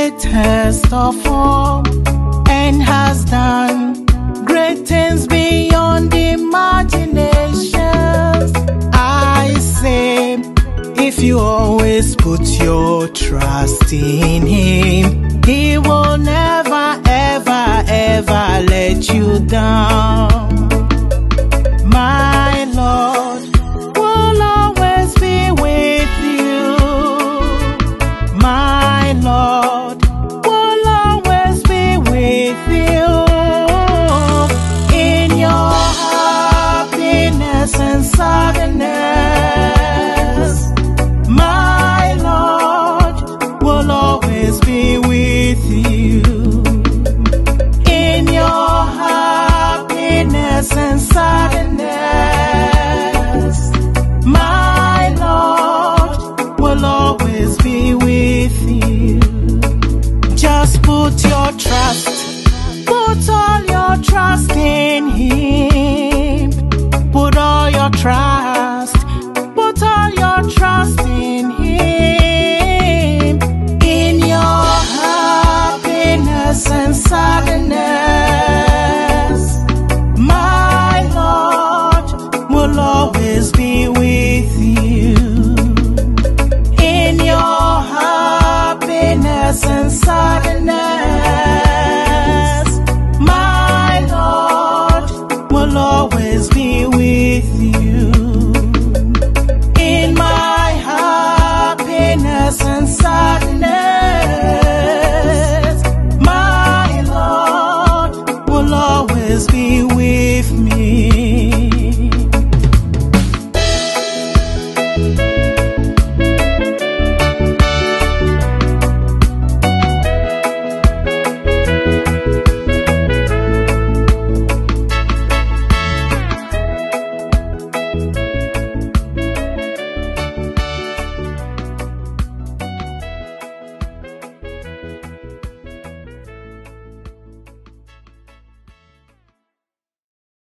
greatest of all and has done great things beyond imaginations. I say, if you always put your trust in Him, He will never My Lord will always be with you. In your happiness and sadness, my Lord will always be with you. Just put your trust trust. Put all your trust in Him. In your happiness and sadness.